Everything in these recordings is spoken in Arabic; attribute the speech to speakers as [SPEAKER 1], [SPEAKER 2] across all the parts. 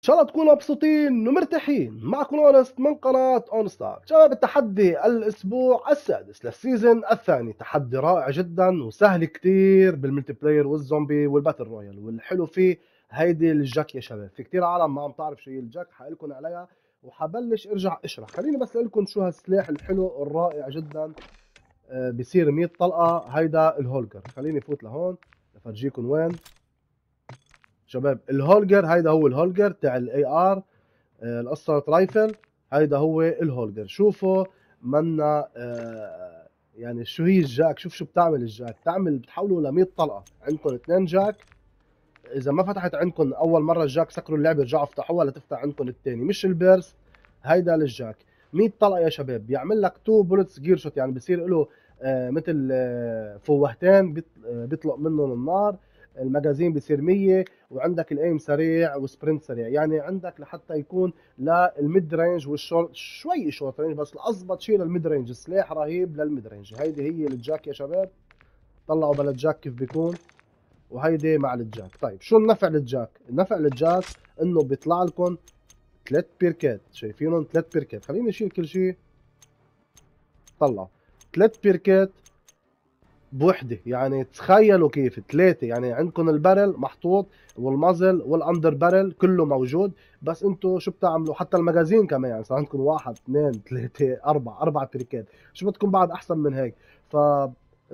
[SPEAKER 1] ان شاء الله تكونوا مبسوطين ومرتاحين معكم اونست من قناة اون ستار شباب التحدي الأسبوع السادس لل season الثاني. تحدي رائع جدا وسهل كتير بال multiplayer والزومبي وال battle royale. والحلو فيه هيدي ال JAK يا شباب. في كتير عالم ما عم تعرف شو هي ال JAK حقولكم عليها وحبلش ارجع اشرح. خليني بس أقول لكم شو هالسلاح الحلو الرائع جدا. آه، بصير 100 طلقة هيدا ال Holger. خليني فوت لهون افرجيكم وين. شباب ال Holger هيدا هو ال Holger تاع ال AR آه، ال assault rifle هيدا هو ال Holger. شوفوا منا آه، يعني شو هي ال JAK شوف شو بتعمل ال JAK. بتعمل بتحوله ل 100 طلقة عندكم اثنين جاك. إذا ما فتحت عندكم أول مرة ال JAK سكروا اللعبة رجعوا افتحوها لتفتح عندكم الثاني. مش ال burst هيدا لل JAK. 100 طلقة يا شباب. بيعمل لك 2 bullets جير شوت يعني بصير له آه مثل فوهتين بيطلق منهم النار. ال magazine بصير 100 وعندك ال aim سريع و sprint سريع. يعني عندك لحتى يكون لل mid range والشورت شوي short range بس الاضبط شيء لل mid range سلاح رهيب لل mid range هيدي هي ال JAK يا شباب. طلعوا بلا ال JAK كيف بيكون. وهيدي مع ال JAK طيب شو النفع لل JAK النفع لل JAK إنه بيطلع لكم ثلاث perkات. شايفينهم؟ ثلاث perkات. خليني أشيل كل شيء. طلعوا. ثلاث perkات بوحدة. يعني تخيلوا كيف ثلاثة يعني عندكم ال barrel محطوط وال muzzle وال underbarrel كله موجود. بس أنتم شو بتعملوا؟ حتى ال magazine كمان. يعني صار عندكم واحد اثنين ثلاثة أربعة أربع perkات شو بدكم بعد أحسن من هيك؟ ف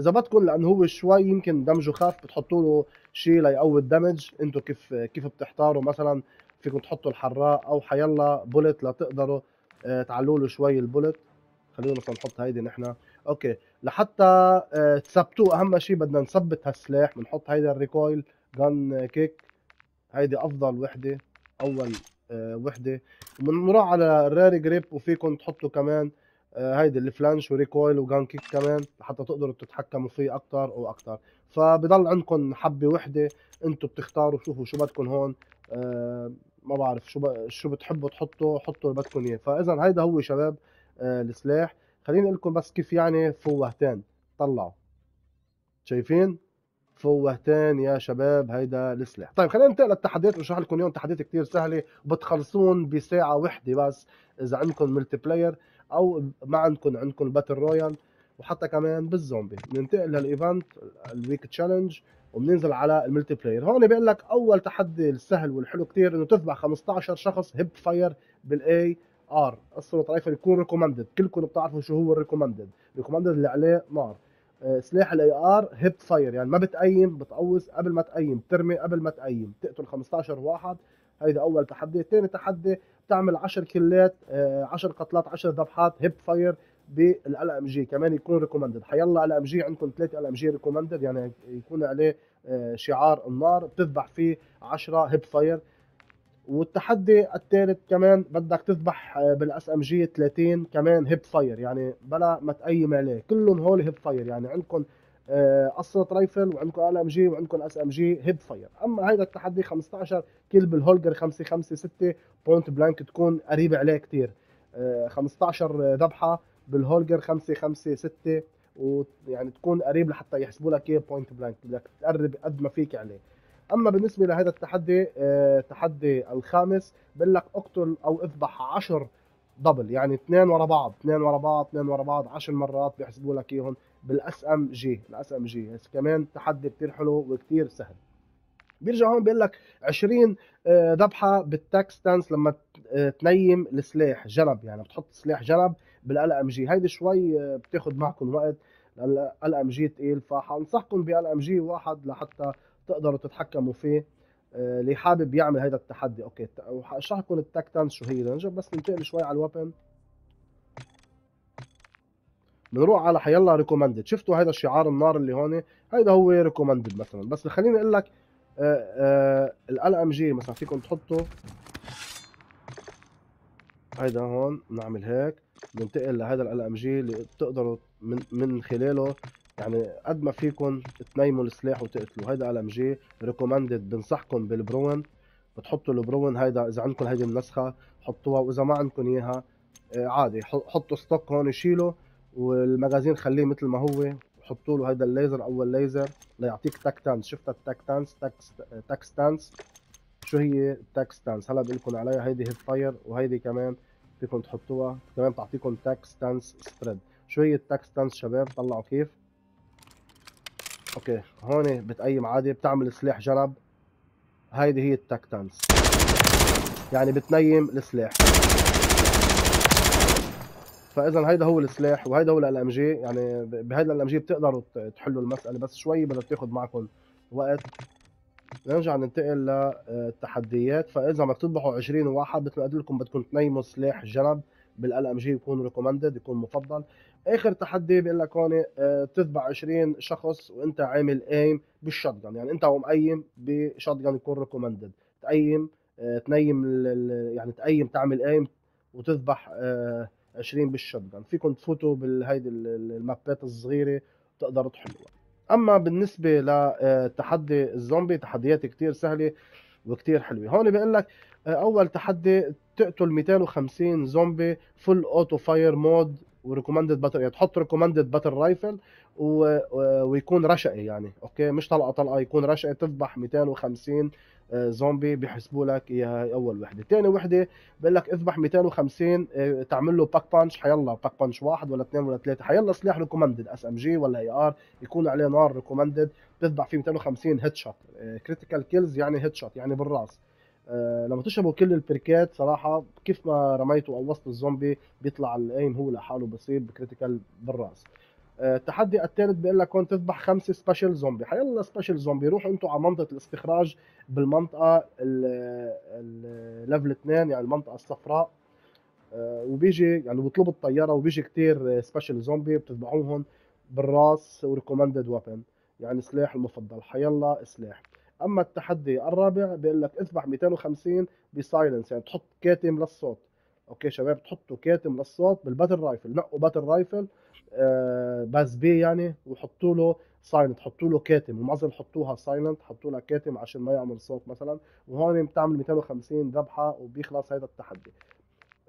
[SPEAKER 1] إذا بدكم لأنه هو شوي يمكن damage ه خف بتحطوا له شيء ليقوي ال damage. أنتم كيف كيف بتختاروا مثلا فيكم تحطوا الحراق أو حيلا bullet لتقدروا آه، تعلوا له شوي البولت خلينا مثلا نحط هيدي نحن. أوكي. لحتى آه، تثبتوه أهم شيء بدنا نثبت هالسلاح بنحط هيدا الريكويل جان كيك. هيدي أفضل وحدة أول آه، وحدة. وبنروح على الراري جريب وفيكم تحطوا كمان آه، هيدي الفلانش وريكويل وجان كيك كمان لحتى تقدروا تتحكموا فيه أكثر وأكثر فبضل عندكم حبة وحدة أنتم بتختاروا شوفوا شو بدكم هون. ما بعرف شو. شو بتحبوا تحطوا حطوا اللي بدكم إياه. فاذا هيدا هو شباب السلاح. خليني أقول لكم بس كيف يعني فوهتين. طلعوا. شايفين؟ فوهتين يا شباب هيدا السلاح طيب خلينا ننتقل للتحديات. بشرح لكم اليوم تحديات كثير سهلة. وبتخلصون بساعة وحدة بس إذا عندكم multiplayer أو ما عندكم عندكم battle royale وحتى كمان بالزومبي. بننتقل لل event ال week challenge وبننزل على ال multiplayer هون بيقول لك أول تحدي السهل والحلو كثير إنه تذبح 15 شخص hip fire بال AR. أصلا طريقة يكون recommended كلكم بتعرفوا شو هو ال recommended ال recommended اللي عليه نار. آه، سلاح ال AR hip fire يعني ما بتقيم بتقوس قبل ما تقيم. بترمي قبل ما تقيم. تقتل 15 واحد. هيدا أول تحدي. ثاني تحدي بتعمل 10 كلات 10 آه، قتلات 10 ذبحات hip fire بال LMG كمان يكون recommended حيلا LMG عندكم ثلاثة LMG recommended يعني يكون عليه آه، شعار النار. بتذبح فيه 10 hip fire والتحدي الثالث كمان بدك تذبح آه، بال SMG 30 كمان hip fire يعني بلا ما تقيم عليه. كلهم هول hip fire يعني عندكم assault rifle وعندكم LMG وعندكم SMG hip fire. أما هيدا التحدي 15 kill بال Holger 5 5 6 point blank تكون قريبة عليه كثير 15 ذبحة بال Holger 5 5 6 ويعني تكون قريب لحتى يحسبوا لك اياه point blank. بدك تقرب قد ما فيك عليه. أما بالنسبة لهذا التحدي آه، تحدي الخامس بقول لك أقتل أو أذبح 10 double يعني اثنين ورا بعض اثنين ورا بعض اثنين ورا بعض 10 مرات بيحسبوا لك إياهم بال SMG ال SMG. كمان تحدي كثير حلو وكثير سهل. بيرجع هون بيقول لك 20 آه، ذبحة بال tac stance لما آه، تنيم السلاح جنب يعني بتحط سلاح جنب بال LMG. هيدي شوي بتاخذ معكم وقت LMG ثقيل فحنصحكم ب LMG واحد لحتى تقدروا تتحكموا فيه آه، اللي حابب يعمل هذا التحدي. okay اشرح لكم ال tac stance شو هي؟ نجرب بس ننتقل شوي على ال weapon بنروح على حيلا recommended شفتوا هذا شعار النار اللي هون؟ هذا هو recommended مثلا. بس خليني أقول لك LMG مثلا فيكم تحطوا. هيدا هون نعمل هيك. ننتقل لهذا ال LMG اللي بتقدروا من من خلاله يعني قد ما فيكم تنيموا السلاح وتقتلوا. هيدا ال LMG recommended بنصحكم بال Bruen بتحطوا ال Bruen هيدا إذا عندكم هيدي النسخة حطوها وإذا ما عندكم إياها آه، عادي. حطوا stock هون شيلوا وال magazine خليه مثل ما هو. وحطوا له هيدا الليزر أول ليزر ليعطيك tac stance شفت ال tac stance tac, tac stance شو هي ال tac stance هلا بقول لكم عليها هيدي hip fire وهيدي كمان فيكم تحطوها. كمان بتعطيكم tac stance spread شو هي ال tac stance شباب؟ طلعوا كيف. okay. هون بتقيم عادي بتعمل سلاح جنب هيدي هي ال tac stance يعني بتنيم السلاح. فاذا هيدا هو السلاح وهيدا هو ال LMG يعني بهيدا ال LMG بتقدروا تحلوا المسألة بس شوي بدها تاخذ معكم وقت. نرجع ننتقل للتحديات فإذا بدك تذبحوا 20 واحد مثل ما قلت لكم بدكم تنيموا سلاح جنب بال LMG يكون recommended يكون مفضل. آخر تحدي بيقول لك هون آه، تذبح 20 شخص وأنت عامل aim بال shotgun يعني أنت ومقيم ب shotgun يكون recommended تقيم آه، تنيم يعني تقيم تعمل aim وتذبح 20 بال shotgun فيكم تفوتوا بالهيدي المابات الصغيرة تقدروا تحلوها. أما بالنسبة لتحدي الزومبي تحديات كتير سهلة وكتير حلوة. هون بيقول لك أول تحدي تقتل 250 زومبي full auto fire mode و recommended battle يعني تحط recommended battle rifle ويكون رشقي يعني okay؟ مش طلقة طلقة يكون رشقي تذبح 250 آه، زومبي بيحسبوا لك إياها أول وحدة. ثاني وحدة بقول لك اذبح 250 آه، تعمل له Pack Punch حيلا Pack Punch واحد ولا اثنين ولا ثلاثة حيلا سلاح recommended SMG ولا AR يكون عليه نار recommended بتذبح فيه 250 head shot critical kills يعني head shot يعني بالرأس. لما تشربوا كل البركات صراحة كيف ما رميته أو وسط الزومبي بيطلع ال aim هو لحاله بصيب critical بالرأس. التحدي الثالث بيقول لك هون تذبح خمسة special zombie. حيلا special zombie روحوا أنتم على منطقة الاستخراج بالمنطقة ال level 2 يعني المنطقة الصفراء. آه، وبيجي يعني بيطلبوا الطيارة وبيجي كثير special zombie بتذبحوهم بالرأس و recommended weapon يعني سلاح المفضل. حيلا سلاح. أما التحدي الرابع بيقول لك اذبح 250 ب silence يعني تحط كاتم للصوت. okay شباب تحطوا كاتم للصوت بال battle rifle نقوا battle rifle آه BAS-B يعني وحطوا له silent حطوا له كاتم. المعظم حطوها silent حطوا لها كاتم عشان ما يعمل صوت مثلا. وهون بتعمل 250 ذبحة وبيخلص هذا التحدي.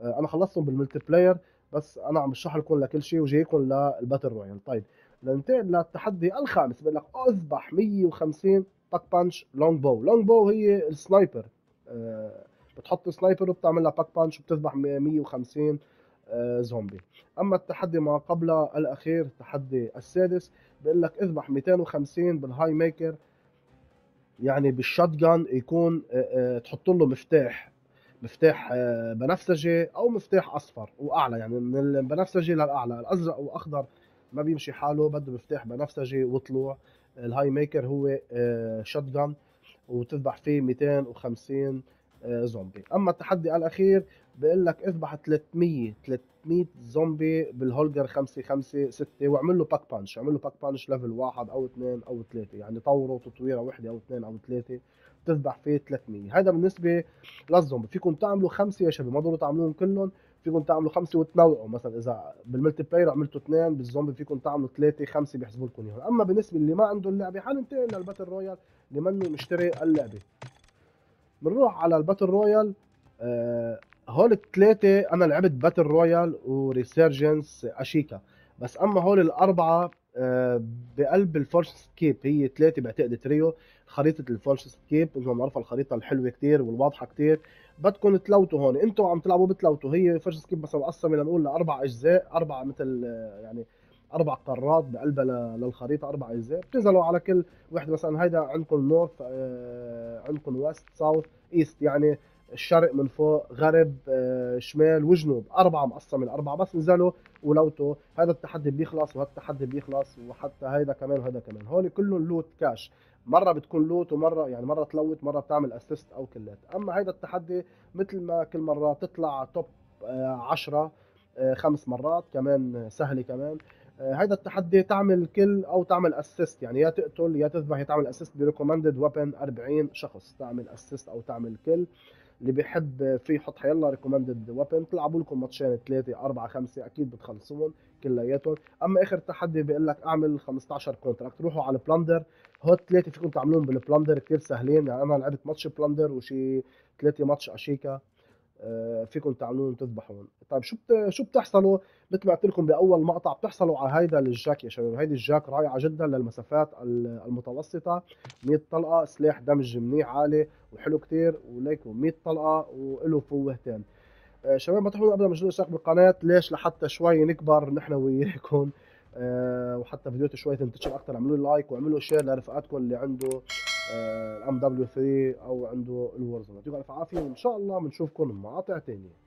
[SPEAKER 1] آه أنا خلصتهم بال multiplayer بس أنا عم بشرح لكم لكل شيء وجايكم لل battle royale. طيب ننتقل للتحدي الخامس بقول لك اذبح 150 Pack Punch Longbow Longbow هي ال sniper. آه بتحط sniper وبتعمل لها Pack Punch وبتذبح 150 آه، زومبي أما التحدي ما قبل الأخير التحدي السادس بيقول لك اذبح 250 بال Haymaker يعني بال shotgun يكون آه، آه، تحط له مفتاح مفتاح بنفسجي أو مفتاح أصفر وأعلى. يعني من البنفسجي للأعلى. الأزرق وأخضر ما بيمشي حاله بده مفتاح بنفسجي وطلوع. ال Haymaker هو shotgun وتذبح فيه 250 آه، زومبي أما التحدي الأخير بيقول لك اذبح 300 300 زومبي بال Holger 5 5 6 واعمل له Pack Punch اعمل له Pack Punch level واحد أو اثنين أو ثلاثة. يعني طوره تطويرة وحدة أو اثنين أو ثلاثة. تذبح فيه 300 هذا بالنسبة للزومبي فيكم تعملوا خمسة يا شباب. ما ضروري تعملوهم كلهم. فيكم تعملوا خمسة وتنوعوا مثلا. إذا بال multiplayer عملتوا اثنين بالزومبي فيكم تعملوا ثلاثة خمسة بيحسبوا لكم إياهم. أما بالنسبة اللي ما عنده اللعبة حننتقل لل battle royale اللي منه مشتري اللعبة. بنروح على ال battle royale. آه هول الثلاثة أنا لعبت battle royale و Resurgence أشيكا. بس أما هول الأربعة آه بقلب ال Fortune's Keep. هي ثلاثة بعتقد تريو. خريطة ال Fortune's Keep أنتم معروفة الخريطة الحلوة كتير والواضحة كتير. بدكم تلوتوا هون. أنتم عم تلعبوا بتلوتوا. هي Fortune's Keep مثلا مقسمة لنقول لأربع أجزاء أربع مثل آه، يعني أربع قارات بقلبها للخريطة أربع أجزاء. بتنزلوا على كل وحده مثلا هيدا عندكم north آه، عندكم west south east. يعني الشرق من فوق غرب آه، شمال وجنوب. أربعة مقسمة الأربعة بس نزلوا ولوتوا. هذا التحدي بيخلص وهذا التحدي بيخلص وحتى هيدا كمان وهذا كمان. هول كلهم loot cache مرة بتكون loot ومرة يعني مرة تلوت مرة بتعمل assist أو kill ات أما هيدا التحدي مثل ما كل مرة تطلع top آه، عشرة خمس مرات كمان سهلة كمان. هذا التحدي تعمل kill أو تعمل assist يعني يا تقتل يا تذبح يا تعمل assist ب recommended weapon 40 شخص. تعمل assist أو تعمل kill اللي بيحب في يحط حيلا recommended weapon تلعبوا لكم ماتشين ثلاثة أربعة خمسة أكيد بتخلصوهم كلياتهم. أما آخر تحدي بيقول لك أعمل 15 contract روحوا على Plunder هول ثلاثة فيكم تعملوهم بال Plunder كثير سهلين. يعني أنا لعبت match Plunder وشي ثلاثة ماتش أشيكا. فيكم تعملون تذبحون. طيب شو بت... شو بتحصلوا؟ مثل ما قلت لكم بأول مقطع بتحصلوا على هيدا ال JAK يا شباب. هيدي ال JAK رائعة جدا للمسافات المتوسطة. 100 طلقة سلاح damage منيح عالي وحلو كتير وليكم 100 طلقة وله فوهتين. آه، شباب ما تحرموا ابدا من الاشتراك بالقناة. ليش؟ لحتى شوي نكبر نحن وياكم. أه وحتى فيديوهاتي شوي تنتشر أكثر اعملوا لي like وأعملوا share لرفقاتكم اللي عنده ال MW 3 أو عنده ال Warzone يعطيكم الف عافية وإن شاء الله بنشوفكم بمقاطع ثانية